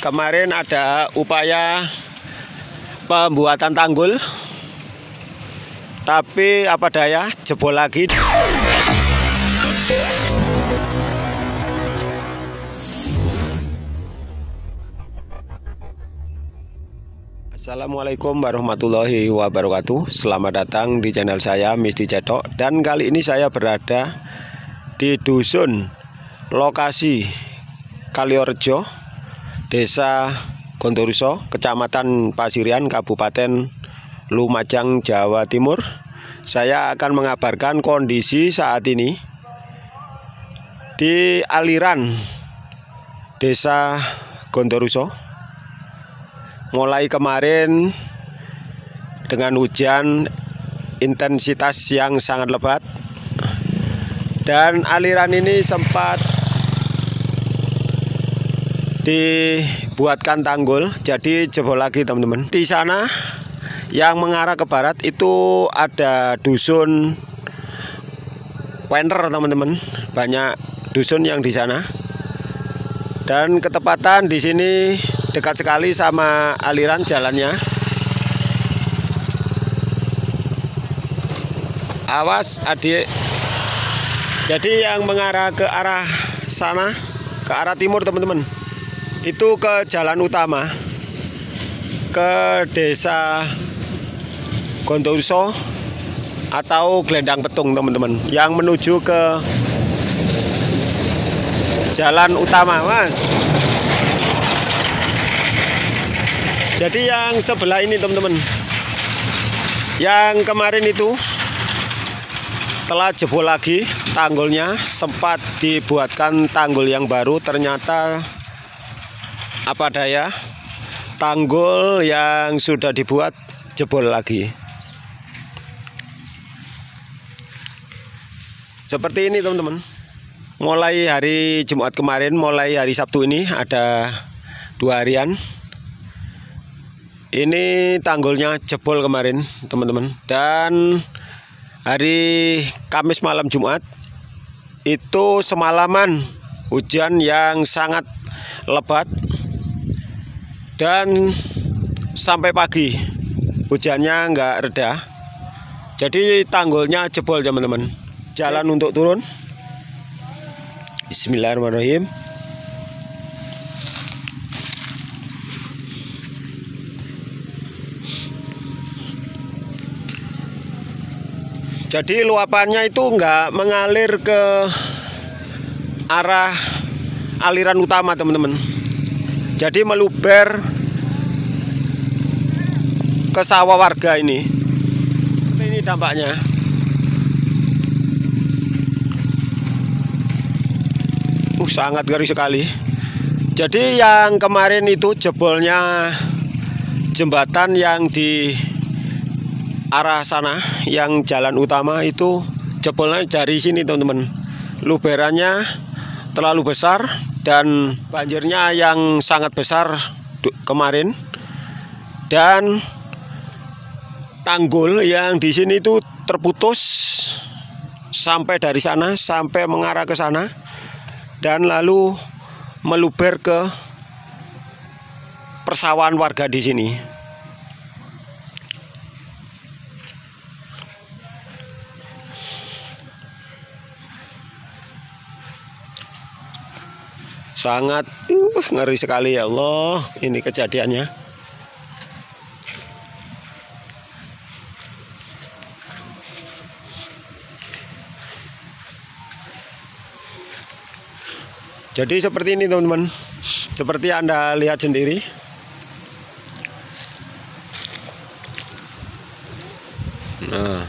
kemarin ada upaya pembuatan tanggul tapi apa daya? Jebol lagi. Assalamualaikum warahmatullahi wabarakatuh. Selamat datang di channel saya Misti Cetok. Dan kali ini saya berada di dusun lokasi Kaliorjo Desa Gondoruso Kecamatan Pasirian Kabupaten Lumajang Jawa Timur. Saya akan mengabarkan kondisi saat ini Di aliran Desa Gondoruso mulai kemarin dengan hujan intensitas yang sangat lebat. Dan aliran ini sempat dibuatkan tanggul. Jadi jebol lagi teman-teman. Di sana yang mengarah ke barat itu ada dusun Wender teman-teman. Banyak dusun yang di sana. Dan ketepatan di sini dekat sekali sama aliran jalannya. Awas adik. Jadi yang mengarah ke arah sana ke arah timur teman-teman itu ke jalan utama. Ke desa Gondoruso atau Gelendang Petung teman-teman. Yang menuju ke jalan utama mas. Jadi yang sebelah ini teman-teman. Yang kemarin itu Telah jebol lagi tanggulnya Sempat dibuatkan tanggul yang baru Ternyata Apa daya Tanggul yang sudah dibuat jebol lagi. Seperti ini teman-teman. Mulai hari Jumat kemarin Mulai hari Sabtu ini Ada dua harian. Ini tanggulnya jebol kemarin teman-teman. Dan hari Kamis malam Jumat itu semalaman hujan yang sangat lebat dan sampai pagi hujannya nggak reda. Jadi tanggulnya jebol teman-teman. Jalan untuk turun. Bismillahirrahmanirrahim. Jadi luapannya itu enggak mengalir ke arah aliran utama teman-teman. Jadi meluber ke sawah warga ini. Ini dampaknya. Uh, sangat garis sekali. Jadi yang kemarin itu jebolnya jembatan yang di arah sana yang jalan utama itu jebolnya dari sini teman-teman luberannya terlalu besar dan banjirnya yang sangat besar kemarin dan tanggul yang di sini itu terputus sampai dari sana sampai mengarah ke sana dan lalu meluber ke persawahan warga di sini. Sangat uh, ngeri sekali ya Allah ini kejadiannya. Jadi seperti ini teman-teman. Seperti anda lihat sendiri. Nah.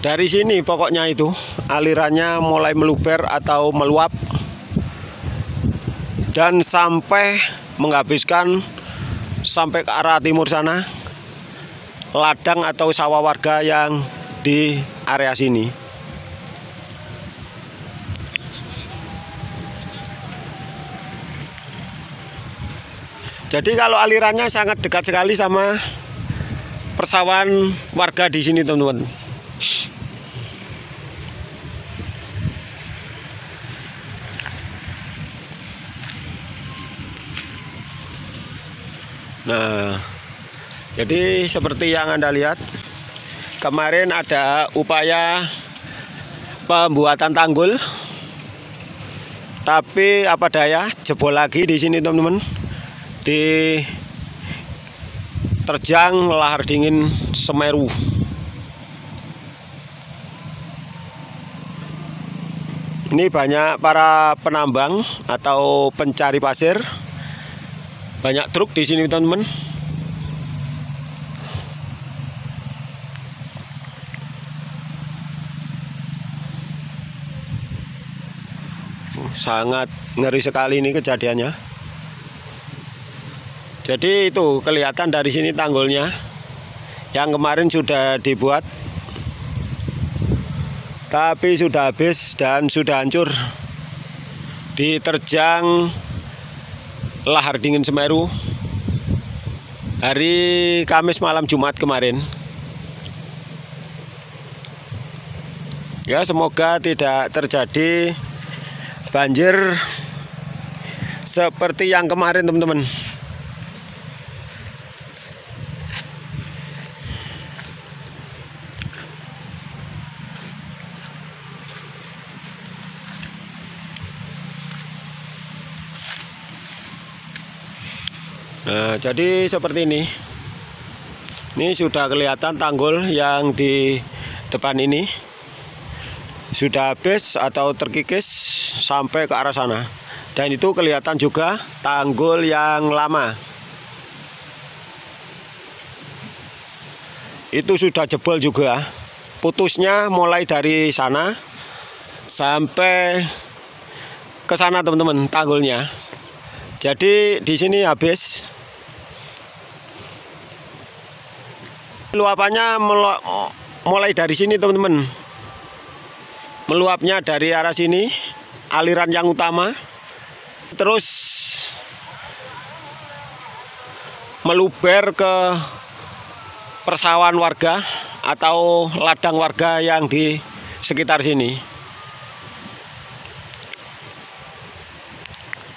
Dari sini pokoknya itu alirannya mulai meluber atau meluap dan sampai menghabiskan sampai ke arah timur sana ladang atau sawah warga yang di area sini. Jadi kalau alirannya sangat dekat sekali sama persawahan warga di sini teman-teman. Nah, jadi seperti yang Anda lihat, kemarin ada upaya pembuatan tanggul. Tapi apa daya, jebol lagi di sini teman-teman. Di terjang lahar dingin Semeru. Ini banyak para penambang atau pencari pasir. Banyak truk di sini teman-teman. sangat ngeri sekali ini kejadiannya. Jadi itu kelihatan dari sini tanggulnya. Yang kemarin sudah dibuat. Tapi sudah habis dan sudah hancur. Diterjang lahar dingin Semeru. Hari Kamis malam Jumat kemarin. Ya semoga tidak terjadi banjir seperti yang kemarin teman-teman Nah, jadi seperti ini. Ini sudah kelihatan tanggul yang di depan ini sudah habis atau terkikis sampai ke arah sana. Dan itu kelihatan juga tanggul yang lama. Itu sudah jebol juga. Putusnya mulai dari sana sampai ke sana teman-teman tanggulnya. Jadi di sini habis luapannya mulai dari sini teman-teman. Meluapnya dari arah sini aliran yang utama. Terus meluber ke persawahan warga atau ladang warga yang di sekitar sini.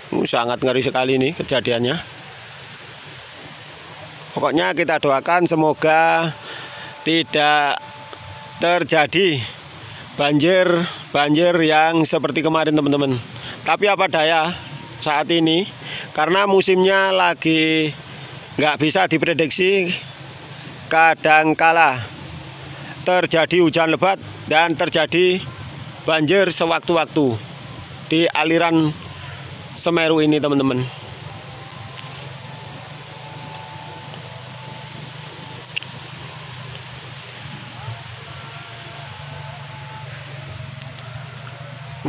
Uh, sangat ngeri sekali ini kejadiannya pokoknya kita doakan semoga tidak terjadi banjir banjir yang seperti kemarin teman-teman. Tapi apa daya saat ini? Karena musimnya lagi nggak bisa diprediksi kadang kala terjadi hujan lebat dan terjadi banjir sewaktu-waktu di aliran Semeru ini teman-teman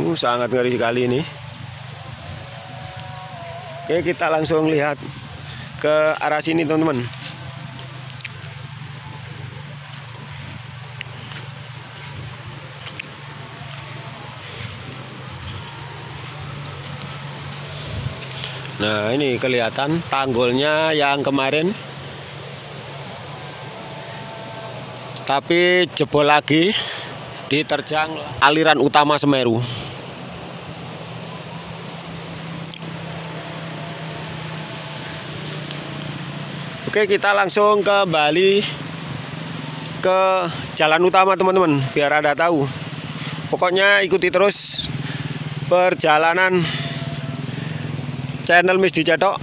Uh, sangat ngeri sekali ini. Oke, kita langsung lihat ke arah sini, teman-teman. Nah, ini kelihatan tanggulnya yang kemarin. Tapi jebol lagi diterjang aliran utama Semeru. Oke kita langsung kembali ke jalan utama teman-teman biar ada tahu. Pokoknya ikuti terus perjalanan channel Miss Cetok.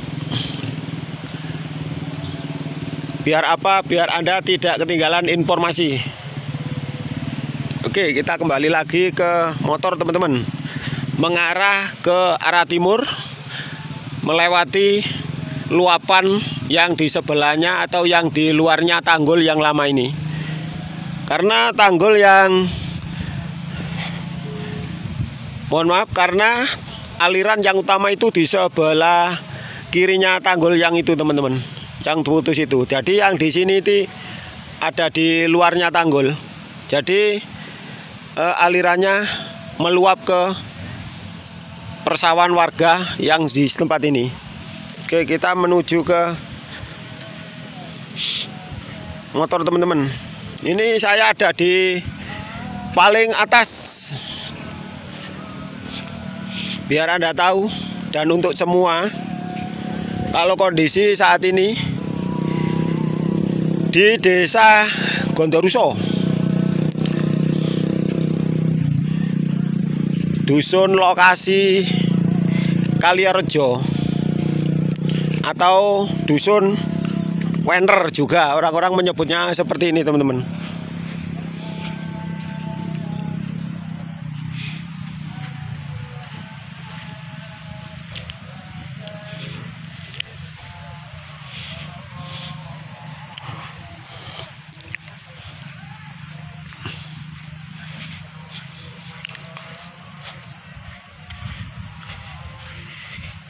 Biar apa biar anda tidak ketinggalan informasi. Oke kita kembali lagi ke motor teman-teman. Mengarah ke arah timur melewati luapan yang di sebelahnya atau yang di luarnya tanggul yang lama ini. Karena tanggul yang mohon maaf karena aliran yang utama itu di sebelah kirinya tanggul yang itu teman-teman yang putus itu. Jadi yang di sini itu ada di luarnya tanggul. Jadi eh, alirannya meluap ke persawahan warga yang di tempat ini. Oke kita menuju ke motor teman-teman. Ini saya ada di paling atas. Biar anda tahu dan untuk semua kalau kondisi saat ini di desa Gondoruso. Dusun lokasi Kaliarejo atau dusun Wener juga. Orang-orang menyebutnya seperti ini teman-teman.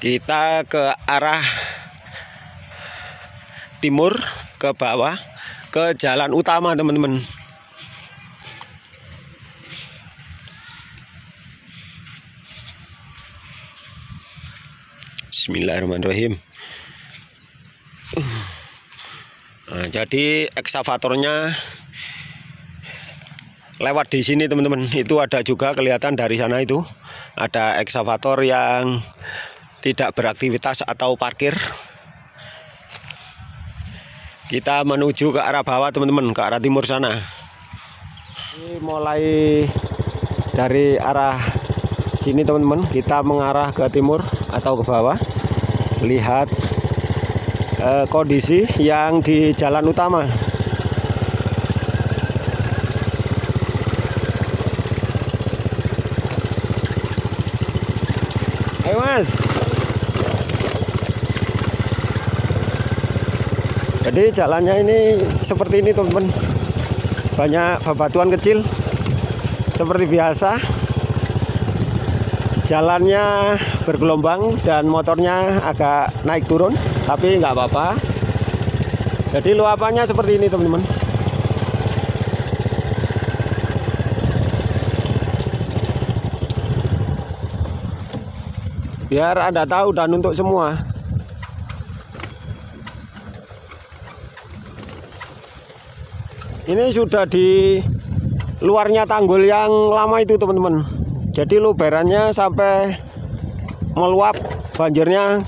Kita ke arah timur ke bawah ke jalan utama teman-teman. Bismillahirrahmanirrahim. Nah, jadi eksavatornya lewat di sini teman-teman. Itu ada juga kelihatan dari sana itu. Ada eksavator yang tidak beraktivitas atau parkir kita menuju ke arah bawah teman-teman ke arah timur sana. Ini mulai dari arah sini teman-teman. Kita mengarah ke timur atau ke bawah. Lihat eh, kondisi yang di jalan utama. Ayo mas jadi jalannya ini seperti ini teman-teman. Banyak bebatuan kecil. Seperti biasa jalannya bergelombang dan motornya agak naik turun tapi nggak apa-apa. Jadi luapannya seperti ini teman-teman. Biar anda tahu dan untuk semua ini sudah di luarnya tanggul yang lama itu teman-teman. Jadi luberannya sampai meluap banjirnya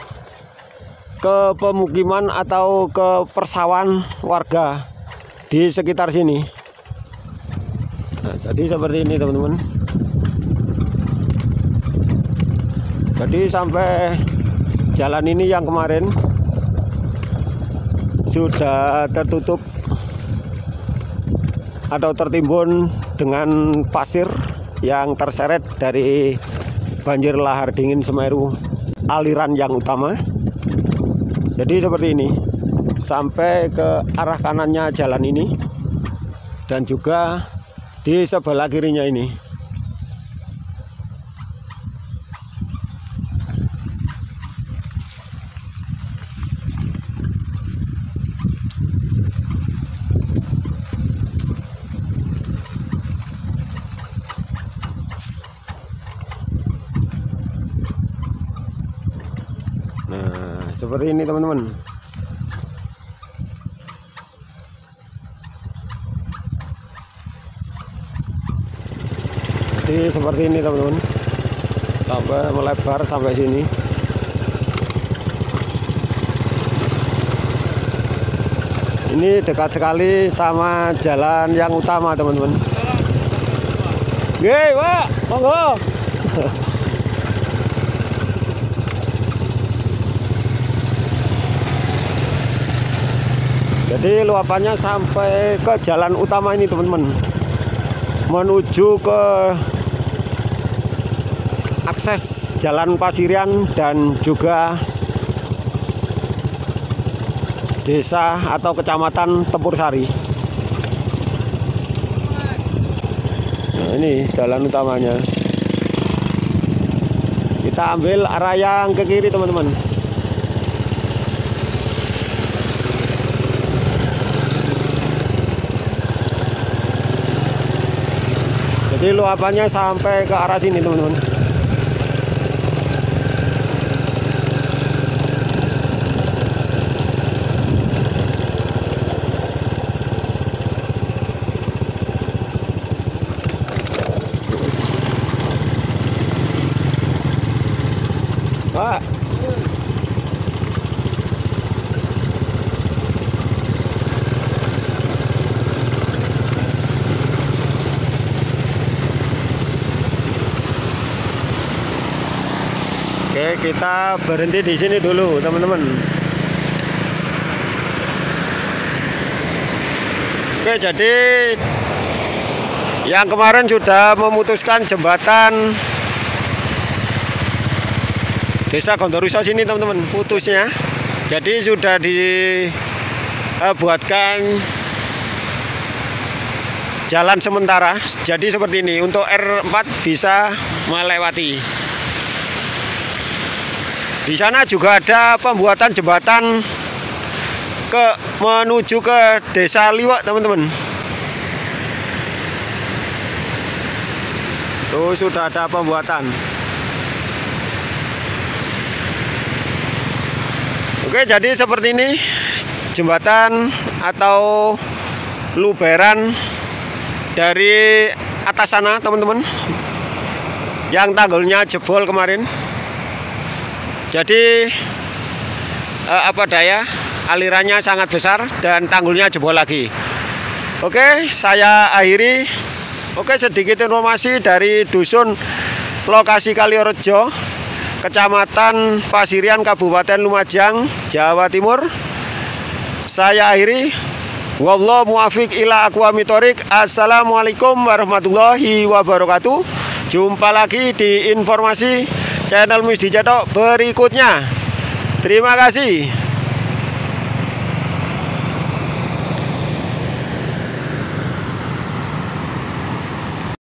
ke pemukiman atau ke persawahan warga di sekitar sini. Nah, jadi seperti ini teman-teman. Jadi sampai jalan ini yang kemarin sudah tertutup atau tertimbun dengan pasir yang terseret dari banjir lahar dingin Semeru aliran yang utama. Jadi seperti ini sampai ke arah kanannya jalan ini dan juga di sebelah kirinya ini. Seperti ini teman-teman. Jadi seperti ini teman-teman. Sampai melebar sampai sini. Ini dekat sekali sama jalan yang utama teman-teman. Oke, Pak, monggo. jadi luapannya sampai ke jalan utama ini teman-teman. Menuju ke akses jalan Pasirian dan juga desa atau kecamatan Tempur Sari. Nah ini jalan utamanya. Kita ambil arah yang ke kiri teman-teman jadi luapannya sampai ke arah sini teman-teman Pak kita berhenti di sini dulu teman-teman Oke jadi yang kemarin sudah memutuskan jembatan Desa Gondorusa sini teman-teman putusnya. Jadi sudah dibuatkan jalan sementara. Jadi seperti ini untuk R4 bisa melewati. Di sana juga ada pembuatan jembatan ke menuju ke Desa Liwak teman-teman. Tuh sudah ada pembuatan. Oke, jadi seperti ini jembatan atau luberan dari atas sana, teman-teman. Yang tanggulnya jebol kemarin. Jadi eh, apa daya, alirannya sangat besar dan tanggulnya jebol lagi. Oke, saya akhiri. Oke, sedikit informasi dari dusun lokasi Kaliorejo Kecamatan Pasirian Kabupaten Lumajang Jawa Timur. Saya akhiri. Wallahu muafiq ila aqwa mitorik assalamualaikum warahmatullahi wabarakatuh. Jumpa lagi di informasi channel Misdi Cetok berikutnya. Terima kasih